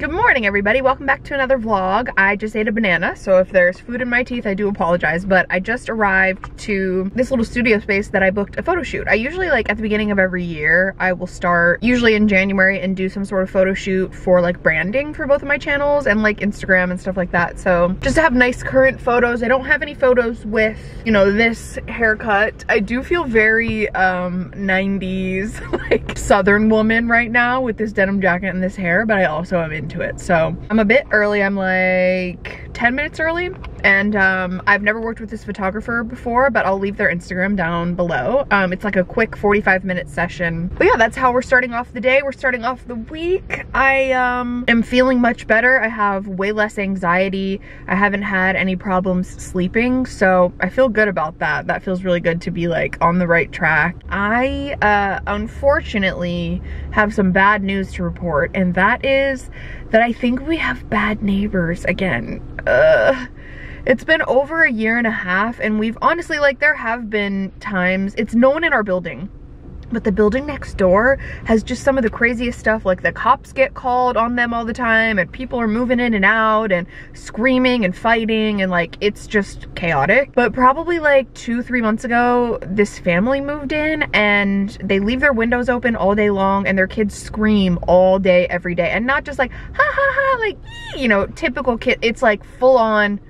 Good morning everybody, welcome back to another vlog. I just ate a banana, so if there's food in my teeth, I do apologize, but I just arrived to this little studio space that I booked a photo shoot. I usually like at the beginning of every year, I will start usually in January and do some sort of photo shoot for like branding for both of my channels and like Instagram and stuff like that. So just to have nice current photos. I don't have any photos with, you know, this haircut. I do feel very um 90s like southern woman right now with this denim jacket and this hair, but I also am into it. So I'm a bit early. I'm like 10 minutes early and um, I've never worked with this photographer before, but I'll leave their Instagram down below. Um, it's like a quick 45 minute session. But yeah, that's how we're starting off the day. We're starting off the week. I um, am feeling much better. I have way less anxiety. I haven't had any problems sleeping, so I feel good about that. That feels really good to be like on the right track. I uh, unfortunately have some bad news to report, and that is that I think we have bad neighbors again. Uh, it's been over a year and a half and we've honestly, like there have been times, it's no one in our building, but the building next door has just some of the craziest stuff like the cops get called on them all the time and people are moving in and out and screaming and fighting and like it's just chaotic. But probably like two three months ago this family moved in and they leave their windows open all day long and their kids scream all day every day. And not just like ha ha ha like you know typical kid. It's like full on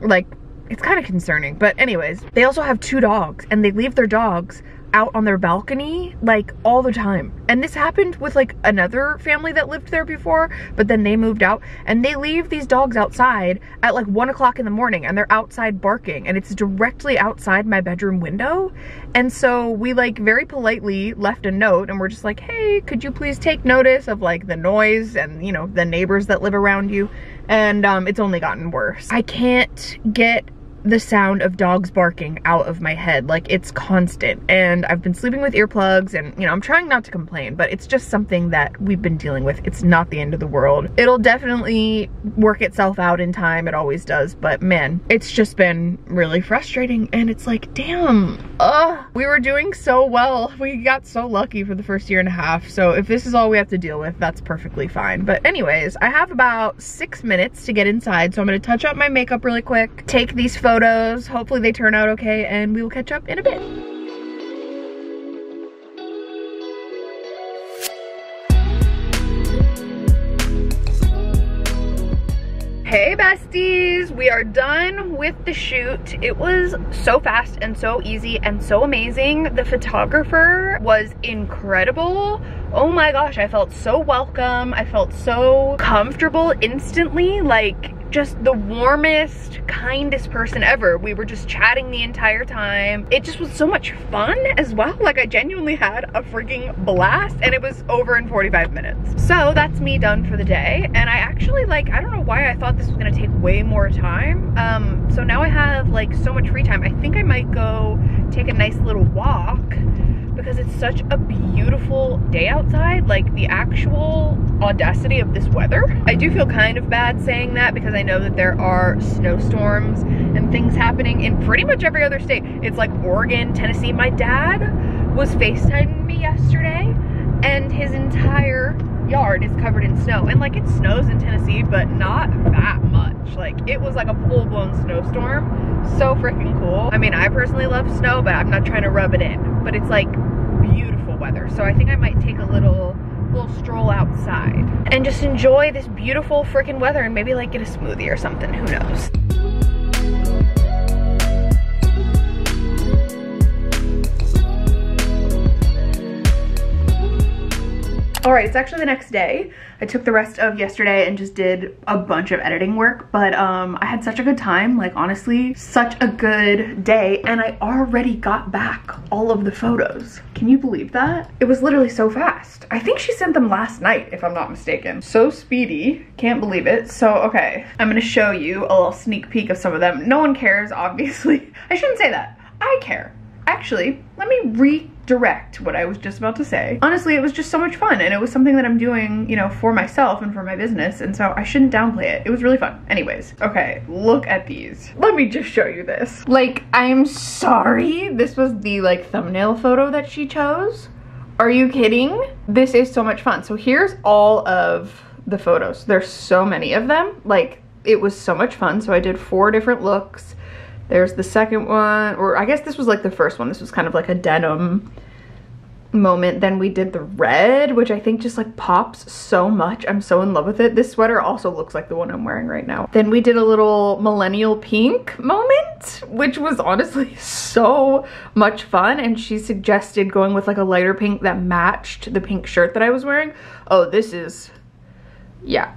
like it's kind of concerning. But anyways they also have two dogs and they leave their dogs out on their balcony like all the time. And this happened with like another family that lived there before but then they moved out and they leave these dogs outside at like one o'clock in the morning and they're outside barking and it's directly outside my bedroom window. And so we like very politely left a note and we're just like hey could you please take notice of like the noise and you know the neighbors that live around you? And um, it's only gotten worse. I can't get the sound of dogs barking out of my head. Like it's constant and I've been sleeping with earplugs and you know, I'm trying not to complain, but it's just something that we've been dealing with. It's not the end of the world. It'll definitely work itself out in time. It always does. But man, it's just been really frustrating and it's like, damn, ugh, we were doing so well. We got so lucky for the first year and a half. So if this is all we have to deal with, that's perfectly fine. But anyways, I have about six minutes to get inside. So I'm gonna touch up my makeup really quick, take these photos photos. Hopefully they turn out okay and we will catch up in a bit. Hey besties, we are done with the shoot. It was so fast and so easy and so amazing. The photographer was incredible. Oh my gosh, I felt so welcome. I felt so comfortable instantly. Like just the warmest, kindest person ever. We were just chatting the entire time. It just was so much fun as well. Like I genuinely had a freaking blast and it was over in 45 minutes. So that's me done for the day. And I actually like, I don't know why I thought this was gonna take way more time. Um, so now I have like so much free time. I think I might go take a nice little walk because it's such a beautiful day outside. Like the actual audacity of this weather. I do feel kind of bad saying that because I know that there are snowstorms and things happening in pretty much every other state. It's like Oregon, Tennessee. My dad was FaceTiming me yesterday and his entire yard is covered in snow. And like it snows in Tennessee, but not that much. Like it was like a full blown snowstorm. So freaking cool. I mean, I personally love snow, but I'm not trying to rub it in. But it's like beautiful weather. So I think I might take a little little stroll outside and just enjoy this beautiful freaking weather and maybe like get a smoothie or something, who knows. All right, it's actually the next day. I took the rest of yesterday and just did a bunch of editing work, but um, I had such a good time, like honestly, such a good day, and I already got back all of the photos. Can you believe that? It was literally so fast. I think she sent them last night, if I'm not mistaken. So speedy, can't believe it. So, okay, I'm gonna show you a little sneak peek of some of them. No one cares, obviously. I shouldn't say that. I care. Actually, let me redirect what I was just about to say. Honestly, it was just so much fun and it was something that I'm doing, you know, for myself and for my business and so I shouldn't downplay it. It was really fun. Anyways, okay, look at these. Let me just show you this. Like, I'm sorry. This was the like thumbnail photo that she chose. Are you kidding? This is so much fun. So here's all of the photos. There's so many of them. Like, it was so much fun. So I did four different looks. There's the second one, or I guess this was like the first one. This was kind of like a denim moment. Then we did the red, which I think just like pops so much. I'm so in love with it. This sweater also looks like the one I'm wearing right now. Then we did a little millennial pink moment, which was honestly so much fun. And she suggested going with like a lighter pink that matched the pink shirt that I was wearing. Oh, this is, yeah,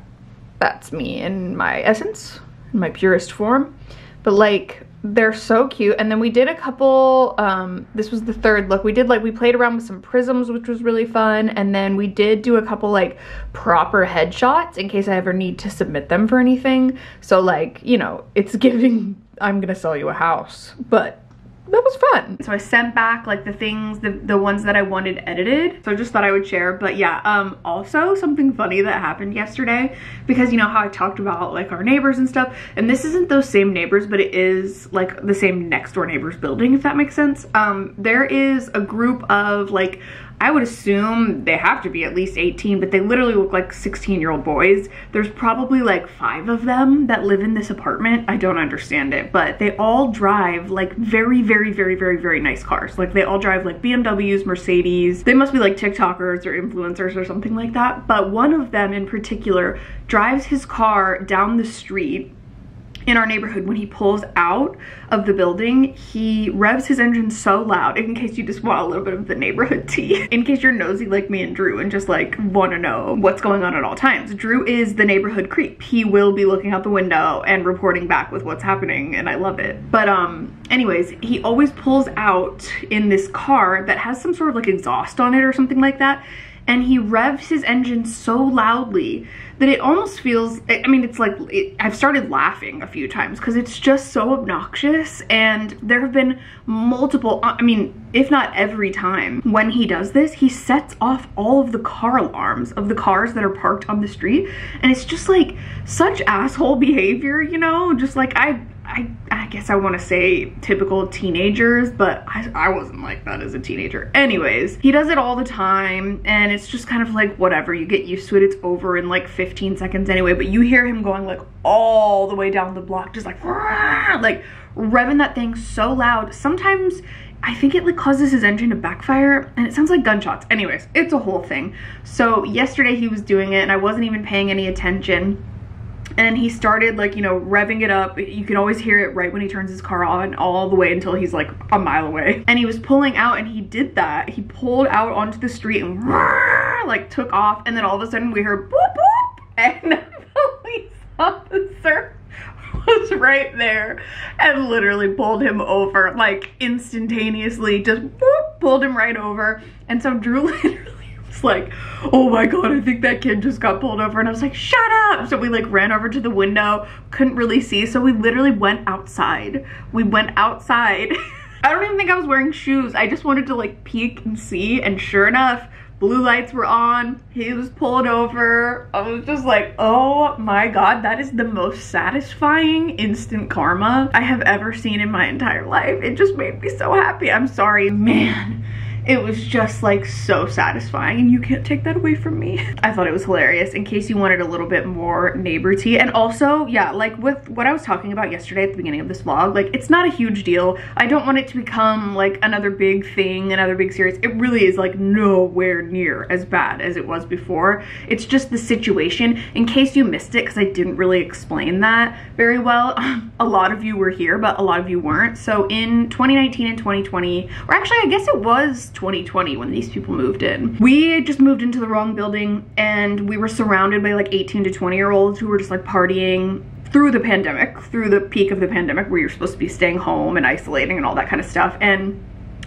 that's me in my essence, in my purest form. But like, they're so cute. And then we did a couple um this was the third look. We did like we played around with some prisms which was really fun. And then we did do a couple like proper headshots in case i ever need to submit them for anything. So like you know it's giving i'm gonna sell you a house. But that was fun. So I sent back like the things, the, the ones that I wanted edited. So I just thought I would share. But yeah, um, also something funny that happened yesterday because you know how I talked about like our neighbors and stuff. And this isn't those same neighbors, but it is like the same next door neighbors building, if that makes sense. Um, there is a group of like I would assume they have to be at least 18, but they literally look like 16 year old boys. There's probably like five of them that live in this apartment. I don't understand it, but they all drive like very, very, very, very, very nice cars. Like they all drive like BMWs, Mercedes. They must be like TikTokers or influencers or something like that. But one of them in particular drives his car down the street in our neighborhood when he pulls out of the building he revs his engine so loud in case you just want a little bit of the neighborhood tea. In case you're nosy like me and drew and just like want to know what's going on at all times. Drew is the neighborhood creep. He will be looking out the window and reporting back with what's happening and i love it. But um anyways he always pulls out in this car that has some sort of like exhaust on it or something like that and he revs his engine so loudly that it almost feels, I mean, it's like, it, I've started laughing a few times because it's just so obnoxious and there have been multiple, I mean, if not every time when he does this, he sets off all of the car alarms of the cars that are parked on the street and it's just like such asshole behavior, you know, just like I, I, I guess I want to say typical teenagers, but I, I wasn't like that as a teenager. Anyways, he does it all the time and it's just kind of like whatever, you get used to it, it's over in like 15 seconds anyway, but you hear him going like all the way down the block, just like, like revving that thing so loud. Sometimes I think it like causes his engine to backfire and it sounds like gunshots. Anyways, it's a whole thing. So yesterday he was doing it and I wasn't even paying any attention and he started like you know revving it up. You can always hear it right when he turns his car on all the way until he's like a mile away. And he was pulling out and he did that. He pulled out onto the street and like took off. And then all of a sudden we heard boop boop. And a police officer was right there and literally pulled him over like instantaneously. Just boop, pulled him right over. And so drew literally like, oh my God, I think that kid just got pulled over. And I was like, shut up. So we like ran over to the window, couldn't really see. So we literally went outside. We went outside. I don't even think I was wearing shoes. I just wanted to like peek and see. And sure enough, blue lights were on. He was pulled over. I was just like, oh my God, that is the most satisfying instant karma I have ever seen in my entire life. It just made me so happy. I'm sorry, man it was just like so satisfying and you can't take that away from me. I thought it was hilarious in case you wanted a little bit more neighbor tea. And also, yeah, like with what I was talking about yesterday at the beginning of this vlog, like it's not a huge deal. I don't want it to become like another big thing, another big series. It really is like nowhere near as bad as it was before. It's just the situation. In case you missed it, because I didn't really explain that very well, a lot of you were here, but a lot of you weren't. So in 2019 and 2020, or actually I guess it was 2020 when these people moved in. We just moved into the wrong building and we were surrounded by like 18 to 20 year olds who were just like partying through the pandemic, through the peak of the pandemic where you're supposed to be staying home and isolating and all that kind of stuff. And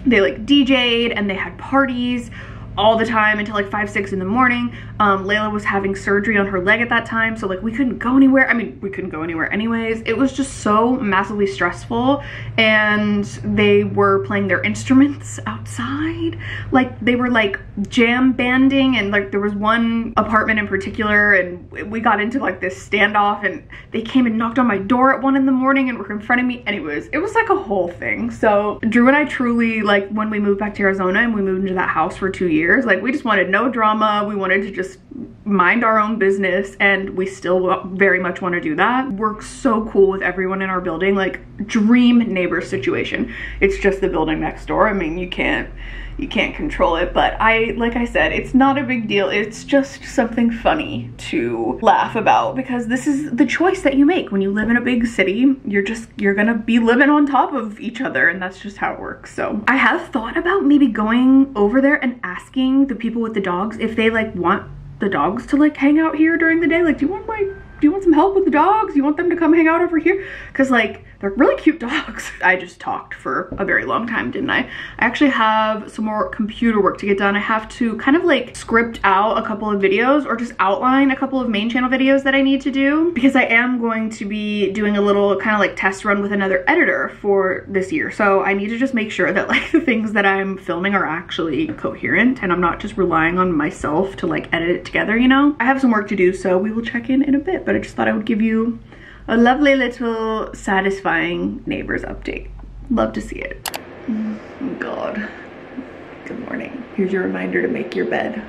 they like DJ'd and they had parties all the time until like five, six in the morning. Um, Layla was having surgery on her leg at that time. So like we couldn't go anywhere. I mean, we couldn't go anywhere anyways. It was just so massively stressful and they were playing their instruments outside. Like they were like jam banding and like there was one apartment in particular and we got into like this standoff and they came and knocked on my door at one in the morning and were confronting me. Anyways, it was like a whole thing. So Drew and I truly like when we moved back to Arizona and we moved into that house for two years, years. Like we just wanted no drama. We wanted to just mind our own business and we still very much want to do that. Work so cool with everyone in our building, like dream neighbor situation. It's just the building next door. I mean, you can't you can't control it but I like I said it's not a big deal. It's just something funny to laugh about because this is the choice that you make. When you live in a big city you're just you're gonna be living on top of each other and that's just how it works. So I have thought about maybe going over there and asking the people with the dogs if they like want the dogs to like hang out here during the day. Like do you want like do you want some help with the dogs? You want them to come hang out over here? Because like they're really cute dogs. I just talked for a very long time, didn't I? I actually have some more computer work to get done. I have to kind of like script out a couple of videos or just outline a couple of main channel videos that I need to do because I am going to be doing a little kind of like test run with another editor for this year. So I need to just make sure that like the things that I'm filming are actually coherent and I'm not just relying on myself to like edit it together, you know? I have some work to do, so we will check in in a bit, but I just thought I would give you a lovely little satisfying neighbors update. Love to see it. Oh God. Good morning. Here's your reminder to make your bed.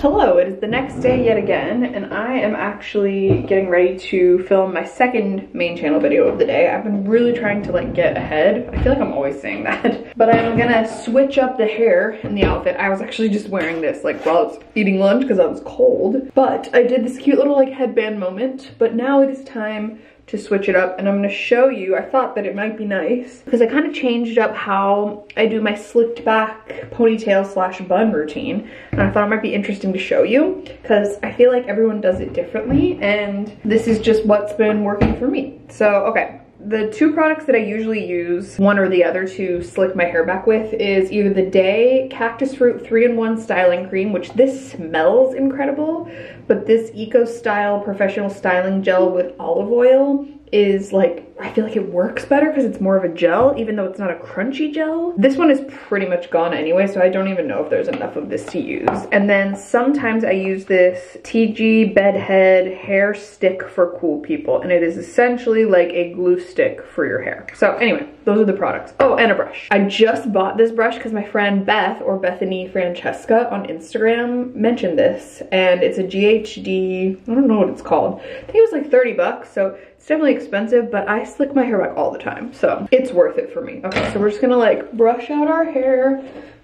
Hello, it is the next day yet again, and I am actually getting ready to film my second main channel video of the day. I've been really trying to like get ahead. I feel like I'm always saying that. But I'm gonna switch up the hair and the outfit. I was actually just wearing this like while I was eating lunch because I was cold. But I did this cute little like headband moment, but now it is time to switch it up and I'm gonna show you, I thought that it might be nice because I kind of changed up how I do my slicked back ponytail slash bun routine and I thought it might be interesting to show you because I feel like everyone does it differently and this is just what's been working for me. So, okay, the two products that I usually use, one or the other to slick my hair back with is either the Dae Cactus Fruit 3-in-1 Styling Cream, which this smells incredible, but this Eco Style Professional Styling Gel with olive oil is like, I feel like it works better because it's more of a gel, even though it's not a crunchy gel. This one is pretty much gone anyway, so I don't even know if there's enough of this to use. And then sometimes I use this TG Bedhead Hair Stick for Cool People, and it is essentially like a glue stick for your hair. So anyway, those are the products. Oh, and a brush. I just bought this brush because my friend Beth, or Bethany Francesca on Instagram, mentioned this, and it's a GHD, I don't know what it's called. I think it was like 30 bucks, so it's definitely expensive, but I slick my hair back all the time, so it's worth it for me. Okay, so we're just gonna like brush out our hair,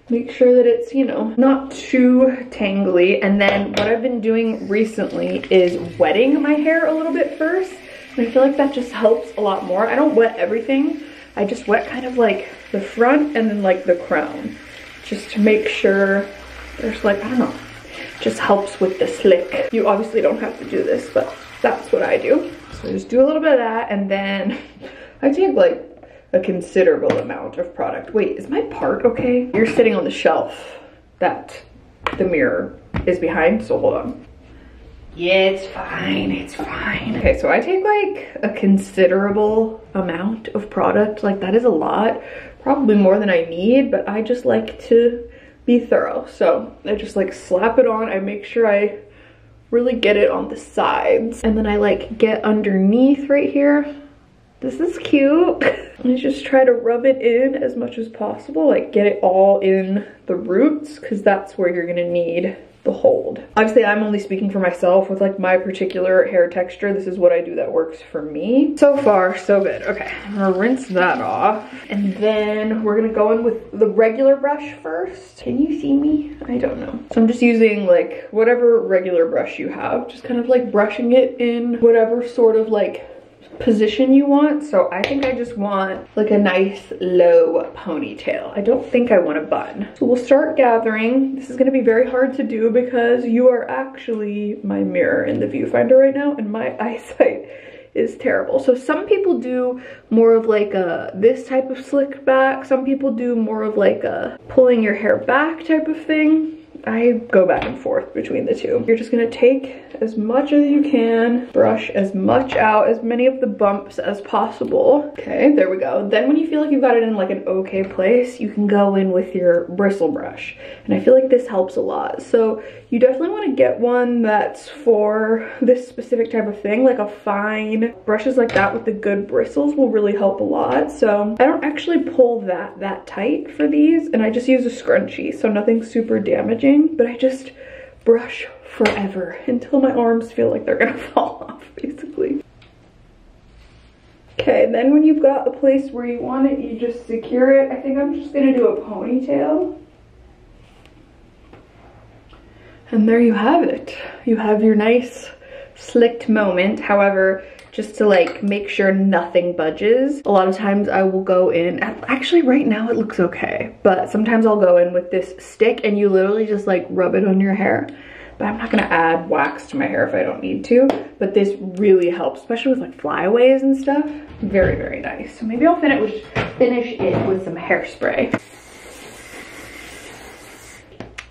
make sure that it's, you know, not too tangly. And then what I've been doing recently is wetting my hair a little bit first. And I feel like that just helps a lot more. I don't wet everything. I just wet kind of like the front and then like the crown. Just to make sure there's like, I don't know, just helps with the slick. You obviously don't have to do this, but that's what I do. So I just do a little bit of that and then I take like a considerable amount of product. Wait, is my part okay? You're sitting on the shelf that the mirror is behind, so hold on. Yeah, it's fine, it's fine. Okay, so I take like a considerable amount of product. Like that is a lot, probably more than I need, but I just like to be thorough. So I just like slap it on. I make sure I really get it on the sides. And then I like get underneath right here. This is cute. I just try to rub it in as much as possible, like get it all in the roots because that's where you're gonna need the hold. Obviously, I'm only speaking for myself with like my particular hair texture. This is what I do that works for me. So far, so good. Okay, I'm gonna rinse that off. And then we're gonna go in with the regular brush first. Can you see me? I don't know. So I'm just using like whatever regular brush you have, just kind of like brushing it in whatever sort of like position you want. So I think I just want like a nice low ponytail. I don't think I want a bun. So we'll start gathering. This is gonna be very hard to do because you are actually my mirror in the viewfinder right now and my eyesight is terrible. So some people do more of like a this type of slick back. Some people do more of like a pulling your hair back type of thing. I go back and forth between the two. You're just gonna take as much as you can, brush as much out, as many of the bumps as possible. Okay, there we go. Then when you feel like you've got it in like an okay place, you can go in with your bristle brush. And I feel like this helps a lot. So you definitely wanna get one that's for this specific type of thing, like a fine, brushes like that with the good bristles will really help a lot. So I don't actually pull that that tight for these, and I just use a scrunchie, so nothing super damaging but I just brush forever until my arms feel like they're gonna fall off, basically. Okay, then when you've got the place where you want it, you just secure it. I think I'm just gonna do a ponytail. And there you have it. You have your nice slicked moment. However, just to like make sure nothing budges. A lot of times I will go in, actually right now it looks okay, but sometimes I'll go in with this stick and you literally just like rub it on your hair. But I'm not gonna add wax to my hair if I don't need to. But this really helps, especially with like flyaways and stuff. Very, very nice. So maybe I'll finish, finish it with some hairspray.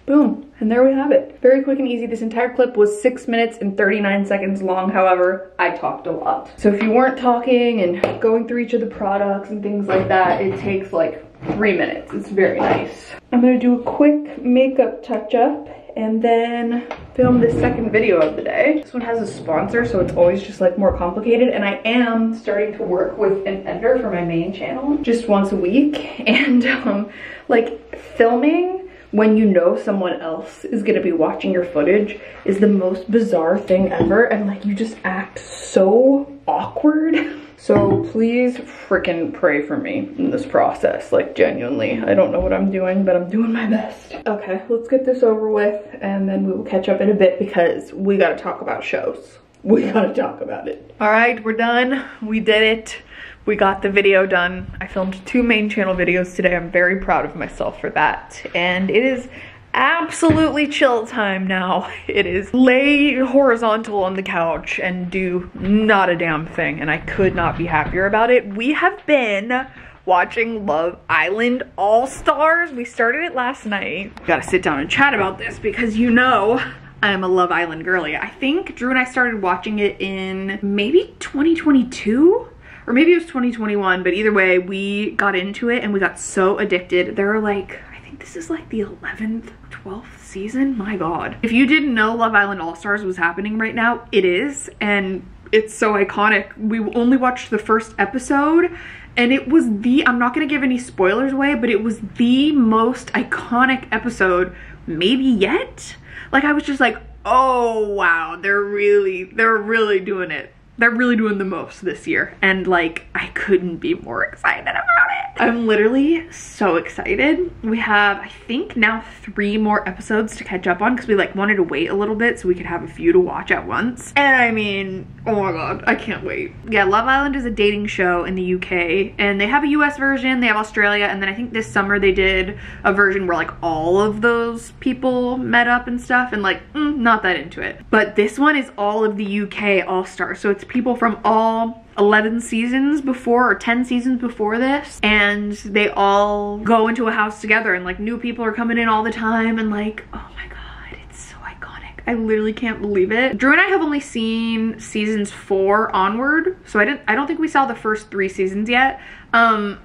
Boom. And there we have it. Very quick and easy. This entire clip was six minutes and 39 seconds long. However, I talked a lot. So if you weren't talking and going through each of the products and things like that, it takes like three minutes. It's very nice. I'm gonna do a quick makeup touch up and then film the second video of the day. This one has a sponsor, so it's always just like more complicated. And I am starting to work with an editor for my main channel just once a week. And um, like filming when you know someone else is gonna be watching your footage is the most bizarre thing ever and like you just act so awkward. So please freaking pray for me in this process, like genuinely. I don't know what I'm doing, but I'm doing my best. Okay, let's get this over with and then we will catch up in a bit because we gotta talk about shows. We gotta talk about it. All right, we're done. We did it we got the video done. I filmed two main channel videos today. I'm very proud of myself for that. And it is absolutely chill time now. It is lay horizontal on the couch and do not a damn thing. And I could not be happier about it. We have been watching Love Island All Stars. We started it last night. We gotta sit down and chat about this because you know I'm a Love Island girly. I think Drew and I started watching it in maybe 2022 or maybe it was 2021, but either way, we got into it and we got so addicted. There are like, I think this is like the 11th, 12th season. My God. If you didn't know Love Island All-Stars was happening right now, it is. And it's so iconic. We only watched the first episode and it was the, I'm not gonna give any spoilers away, but it was the most iconic episode maybe yet. Like I was just like, oh wow, they're really, they're really doing it they're really doing the most this year and like I couldn't be more excited about it. I'm literally so excited. We have I think now three more episodes to catch up on because we like wanted to wait a little bit so we could have a few to watch at once. And I mean, oh my god, I can't wait. Yeah, Love Island is a dating show in the UK and they have a US version, they have Australia, and then I think this summer they did a version where like all of those people met up and stuff and like, mm, not that into it. But this one is all of the UK All-Stars, so it's people from all 11 seasons before or 10 seasons before this and they all go into a house together and like new people are coming in all the time and like oh my god it's so iconic. I literally can't believe it. Drew and I have only seen seasons four onward so I didn't I don't think we saw the first three seasons yet. Um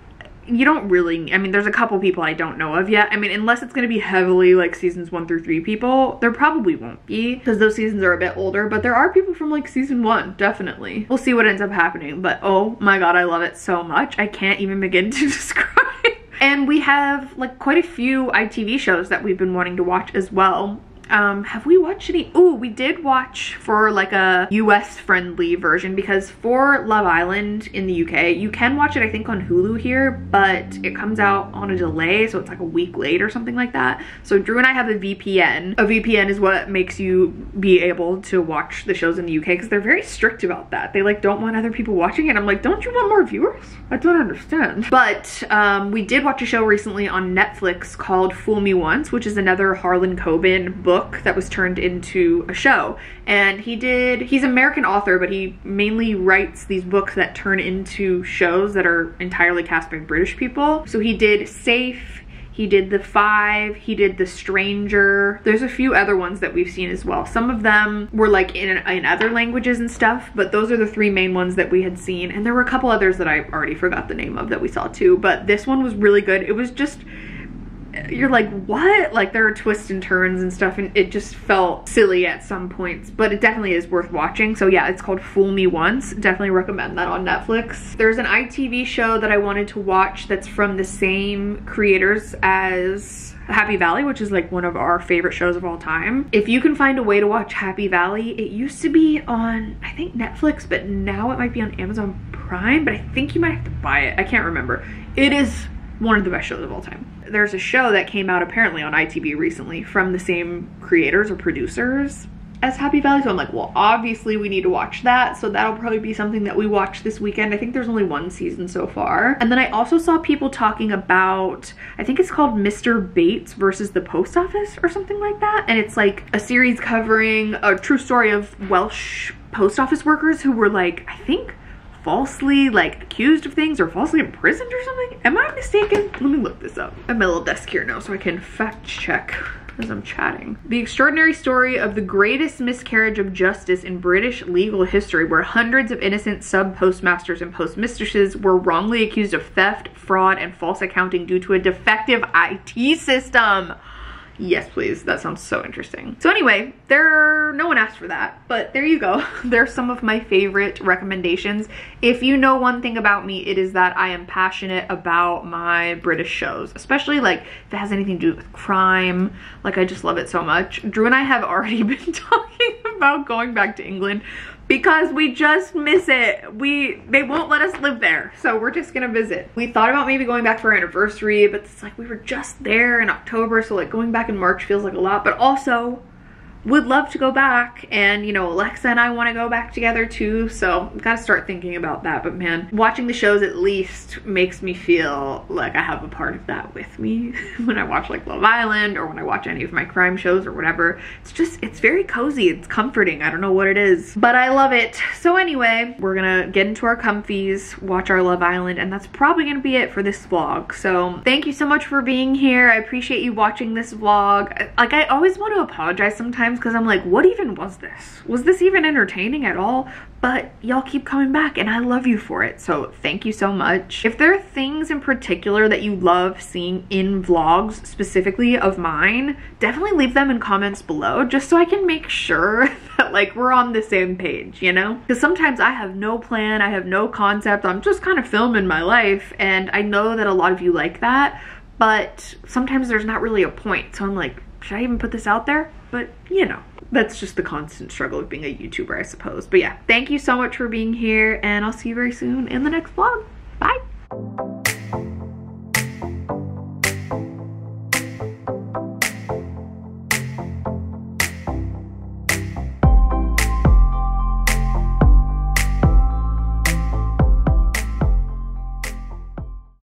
you don't really, I mean, there's a couple people I don't know of yet. I mean, unless it's going to be heavily like seasons one through three people, there probably won't be because those seasons are a bit older, but there are people from like season one, definitely. We'll see what ends up happening, but oh my god, I love it so much. I can't even begin to describe. And we have like quite a few ITV shows that we've been wanting to watch as well. Um, have we watched any? Oh, we did watch for like a US friendly version because for Love Island in the UK, you can watch it I think on Hulu here, but it comes out on a delay, so it's like a week late or something like that. So Drew and I have a VPN. A VPN is what makes you be able to watch the shows in the UK because they're very strict about that. They like don't want other people watching it. I'm like, don't you want more viewers? I don't understand. But um, we did watch a show recently on Netflix called Fool Me Once, which is another Harlan Coben book that was turned into a show. And he did, he's an American author, but he mainly writes these books that turn into shows that are entirely cast by British people. So he did Safe, he did The Five, he did The Stranger. There's a few other ones that we've seen as well. Some of them were like in, in other languages and stuff, but those are the three main ones that we had seen. And there were a couple others that I already forgot the name of that we saw too, but this one was really good. It was just you're like, what? Like there are twists and turns and stuff and it just felt silly at some points, but it definitely is worth watching. So yeah, it's called Fool Me Once. Definitely recommend that on Netflix. There's an ITV show that I wanted to watch that's from the same creators as Happy Valley, which is like one of our favorite shows of all time. If you can find a way to watch Happy Valley, it used to be on, I think Netflix, but now it might be on Amazon Prime, but I think you might have to buy it. I can't remember. It is one of the best shows of all time. There's a show that came out apparently on ITV recently from the same creators or producers as Happy Valley. So I'm like, well, obviously we need to watch that. So that'll probably be something that we watch this weekend. I think there's only one season so far. And then I also saw people talking about, I think it's called Mr. Bates versus the Post Office or something like that. And it's like a series covering a true story of Welsh post office workers who were like, I think falsely like accused of things or falsely imprisoned or something? Am I mistaken? Let me look this up. I'm at my little desk here now so I can fact check as I'm chatting. The extraordinary story of the greatest miscarriage of justice in British legal history where hundreds of innocent sub-postmasters and postmistresses were wrongly accused of theft, fraud, and false accounting due to a defective IT system. Yes, please. That sounds so interesting. So anyway, there, no one asked for that, but there you go. There's some of my favorite recommendations. If you know one thing about me, it is that I am passionate about my British shows, especially like if it has anything to do with crime. Like I just love it so much. Drew and I have already been talking about going back to England because we just miss it. We They won't let us live there, so we're just gonna visit. We thought about maybe going back for our anniversary, but it's like we were just there in October, so like going back in March feels like a lot, but also would love to go back and you know Alexa and I want to go back together too so gotta start thinking about that but man watching the shows at least makes me feel like I have a part of that with me. When I watch like Love Island or when I watch any of my crime shows or whatever it's just it's very cozy it's comforting I don't know what it is but I love it. So anyway we're gonna get into our comfies watch our Love Island and that's probably gonna be it for this vlog. So thank you so much for being here. I appreciate you watching this vlog. Like I always want to apologize sometimes times because I'm like, what even was this? Was this even entertaining at all? But y'all keep coming back and I love you for it. So thank you so much. If there are things in particular that you love seeing in vlogs specifically of mine, definitely leave them in comments below just so I can make sure that like we're on the same page, you know? Because sometimes I have no plan, I have no concept, I'm just kind of filming my life and I know that a lot of you like that, but sometimes there's not really a point. So I'm like, should I even put this out there? But, you know, that's just the constant struggle of being a YouTuber, I suppose. But yeah, thank you so much for being here, and I'll see you very soon in the next vlog. Bye!